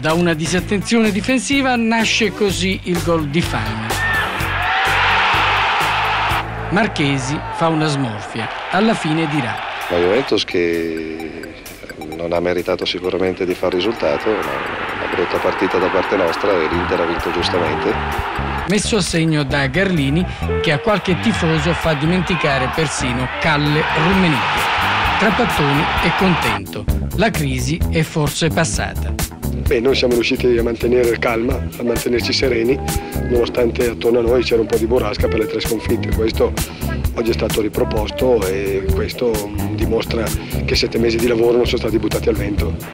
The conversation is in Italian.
Da una disattenzione difensiva nasce così il gol di Fagna. Marchesi fa una smorfia, alla fine dirà. La Juventus che non ha meritato sicuramente di far risultato, una, brutta partita da parte nostra e l'Inter ha vinto giustamente. Messo a segno da Garlini che a qualche tifoso fa dimenticare persino Calle Rummenigge. Trapattoni è contento, la crisi è forse passata. Beh, noi siamo riusciti a mantenere calma, a mantenerci sereni, nonostante attorno a noi c'era un po' di burrasca per le tre sconfitte. Questo oggi è stato riproposto e questo dimostra che sette mesi di lavoro non sono stati buttati al vento.